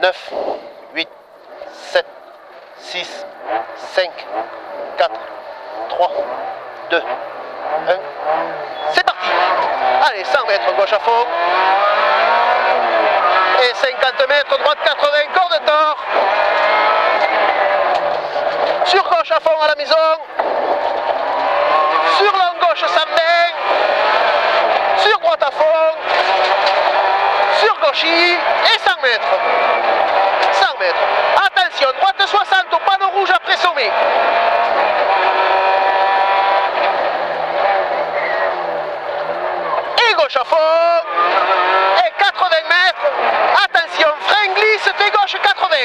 9, 8, 7, 6, 5, 4, 3, 2, 1. C'est parti Allez, 100 mètres gauche à fond. Et 50 mètres droite 80, corps de tort. Sur gauche à fond à la maison. Sur l'angle gauche, ça. Sur droite à fond. Sur gauche 100 mètres. 100 mètres. Attention, droite 60 au panneau rouge après sommet. Et gauche à fond. Et 80 mètres. Attention, frein glisse, t'es gauche 80.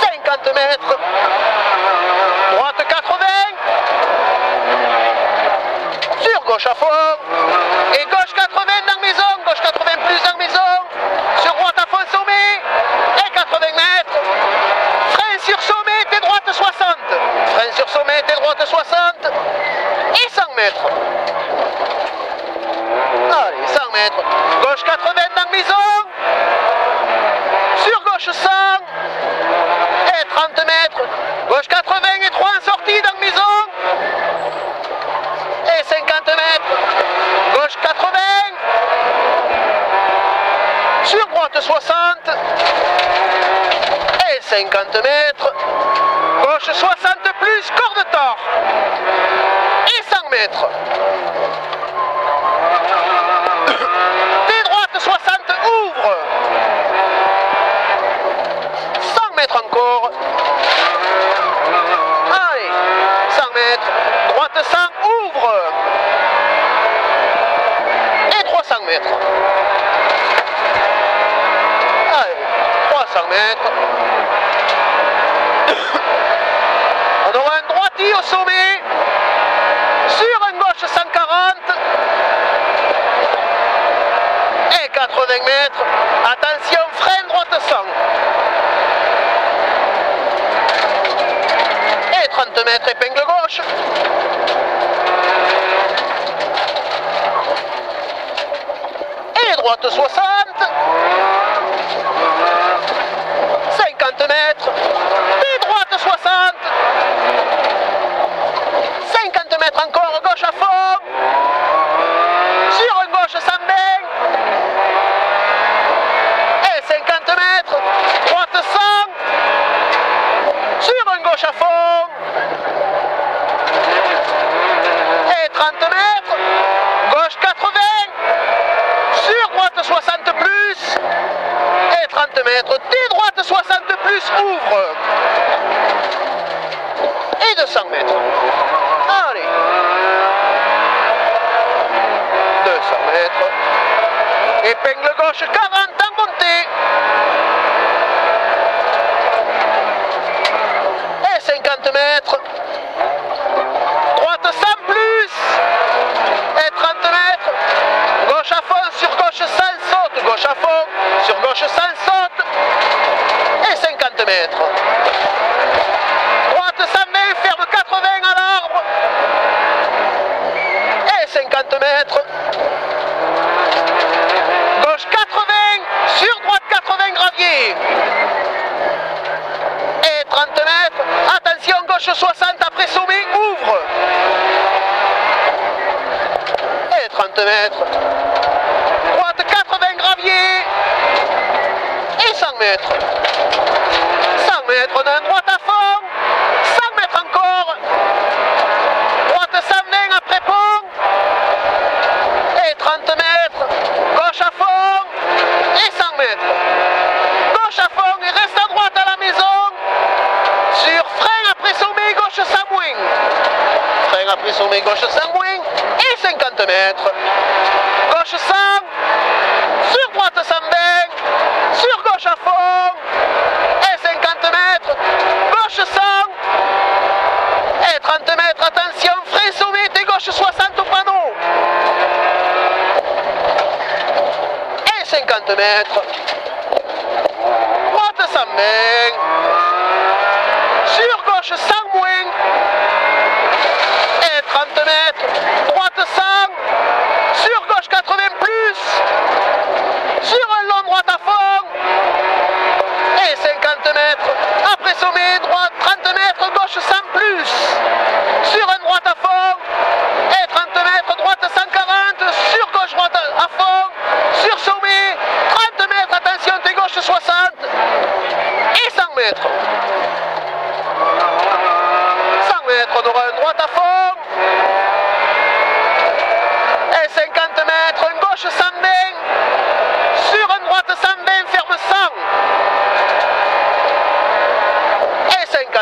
50 mètres. Droite 80. Sur gauche à fond. Et gauche 80 dans maison. Gauche 80 plus dans maison. Sur droite à fond sommet. Et 80 mètres. Frein sur sommet, t'es droite 60. Frein sur droite 60. Et 100 mètres. Allez, 100 mètres. Gauche 80 dans maison. Sur gauche 100. Et 30 mètres. Gauche 80 et 3 en sortie dans maison. Et 50 mètres. Gauche 80. Sur droite 60. Et 50 mètres. Gauche 60 plus, corps de tort. Et 100 mètres. Des droites 60 ouvre. 100 mètres encore. Allez, 100 mètres. Droite 100 ouvre. Et 300 mètres. Allez, 300 mètres. On aura un droiti au sommet. Sur un gauche 140. Et 80 mètres. Attention, frein droite 100. Et 30 mètres, épingle gauche. Et droite 60. 50 mètres. Et droite 60. 50 mètres encore, gauche à fond. Sur une gauche, ça baigne. Et 50 mètres. Droite 100. Sur une gauche à fond. Et 30 mètres. Gauche 80. Sur droite 60 plus. Et 30 mètres. Des droite 60 plus ouvre. Et 200 mètres. Allez. 200 mètres. Épingle gauche 40 en montée. Et 50 mètres. Droite 100 plus. Et 30 mètres. Gauche à fond, sur gauche 100 saute. Gauche à fond, sur gauche 100 saute. Et 50 mètres. Droite 120, ferme 80 à l'arbre. Et 50 mètres. Gauche 80, sur droite 80 gravier. Et 30 mètres. Attention, gauche 60 après sommet, ouvre. Et 30 mètres. Droite 80 gravier. Et 100 mètres. 100 mètres d'un droite à fond. 100 mètres encore. Droite 120 après pont. Et 30 mètres. Gauche à fond. Et 100 mètres. Gauche à fond et reste à droite à la maison. Sur frein après sommet, gauche 100 moins. Frein après sommet, gauche 100 moins. Et 50 mètres. Gauche 100. Sur droite 120. Sur gauche à fond. Et 50 mètres. Gauche 100. Et 30 mètres. Attention, frein sommet et gauche 60 au panneau. Et 50 mètres. Droite 100 mètres. Sur gauche 100 moins. Et 30 mètres. Droite 100. Sur gauche 80 plus. Sur un long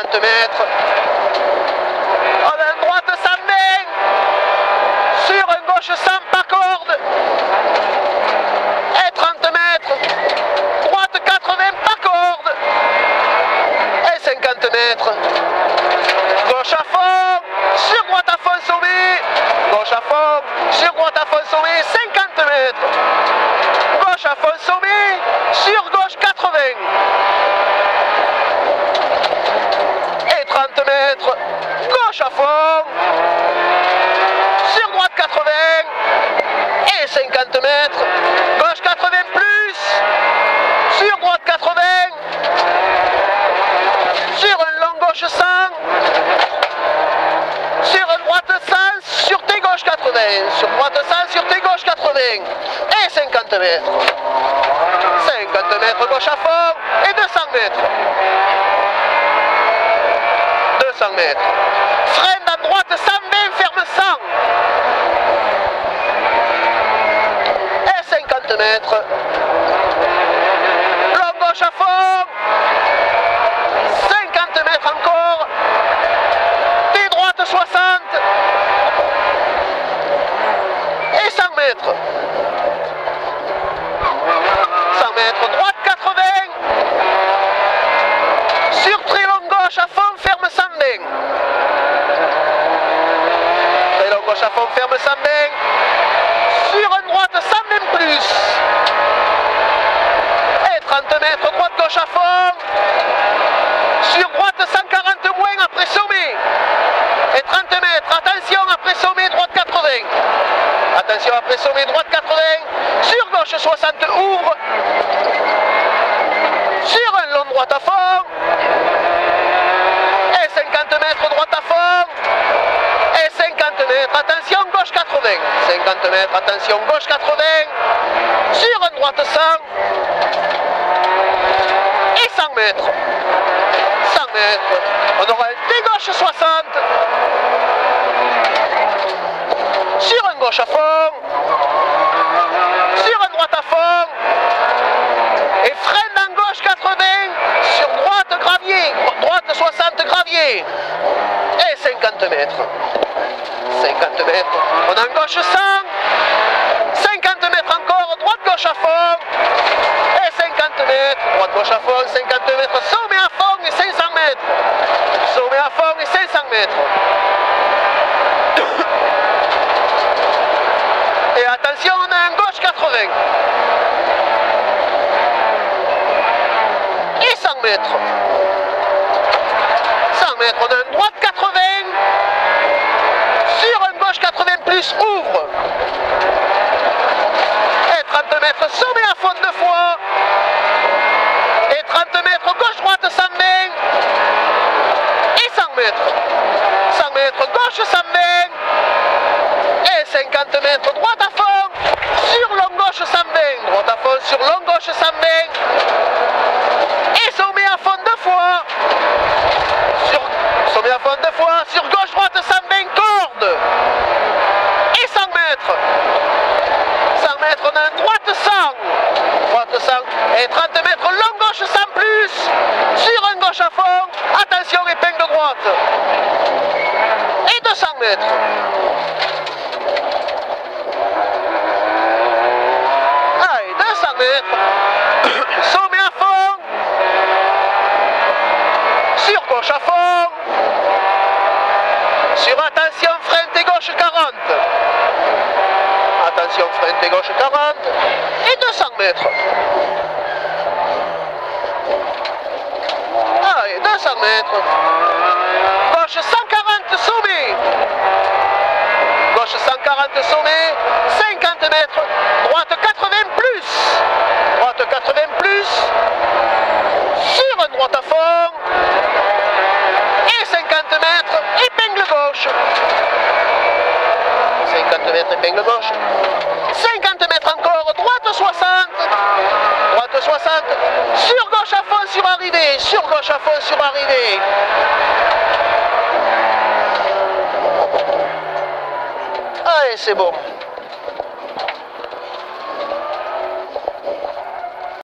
mètres. On a une droite sans main. Sur un gauche sans pas corde. Et 30 mètres. Droite 80 pas corde. Et 50 mètres. Gauche à fond. Sur droite à fond sommet. Gauche à fond. Sur droite à fond sommet. 50 mètres. Gauche à fond sommet. Sur gauche 80. Et 30 mètres. Gauche à fond. Sur droite 80. Et 50 mètres. Gauche 80 plus. Sur droite 80. Sur un long gauche 100. Sur une droite 100. Sur tes gauche 80. Sur droite 100. Sur tes gauche 80. Et 50 mètres. 50 Et 200 mètres. 200 mètres. Freine à droite 120, ferme 100. Et 50 mètres. Long gauche à fond. 50 mètres encore. Des droites 60. Et 100 mètres. 100 mètres, droite 80. Sur très long gauche à fond, ferme 100 mains. Très long gauche à fond, ferme 100 mains. Sur une droite 100 même plus. Et 30 mètres, droite gauche à fond. Sur droite 140 moins après sommet. Et 30 mètres, attention après sommet, droite 80. Attention après sommet, droite 80. Sur gauche 60, ouvre. Sur un long droite à fond. Et 50 mètres, droite à fond. Et 50 mètres, attention, gauche 80. 50 attention, gauche 80. Sur une droite 100. Et 100 mètres. 100 mètres. On aura un des gauche 60. Sur un gauche à fond. Sur un droite à fond. Et freine en gauche 80. Sur droite gravier. Droite 60 gravier. Et 50 mètres. 50 mètres. On en gauche 100. 50 mètres encore. Droite gauche à fond. Et 50 Droite gauche à fond. 50 mètres. Sommet à fond et 500 mètres. Sommet à fond et 500 mètres. Et attention, on a un gauche 80. Et 100 mètres. 100 mètres, on a une droite 80. Sur un gauche 80 plus, ouvre. Et 30 mètres, sommet à fond deux fois. Et 30 mètres, gauche-droite, 100 mains. Et 100 mètres. 100 mètres, gauche, 100 mains. Et 50 mètres, droite à fond. Sur long gauche, 100 mains. Droite à fond, sur long gauche, 100 mains. Et sommet à fond deux fois. Sur, sommet à fond deux fois. Sur gauche-droite, 100 mains, corde. Et 100 mètres. 100 mètres, on a une droite 100. Droite 100. Et 30 mètres, long gauche 100 plus. Sur un gauche à fond. Attention, épingle droite. Et 200 mètres. Allez, 200 mètres. Sommet à fond. Sur gauche à fond. Sur attention, freine tes gauche 40. Attention, freine tes gauche 40. Et 200 mètres. Allez, 200 mètres. Gauche 140 sommet. Gauche 140 sommet. 50 mètres. Droite 80 plus. Droite 80 plus. Sur une droite à fond. Et 50 mètres. Épingle gauche. 50 mètres épingle gauche. 50 mètres encore. Droite 60. Droite 60. Sur gauche à fond sur arrivée. Sur gauche à fond sur arrivée. Allez, c'est bon.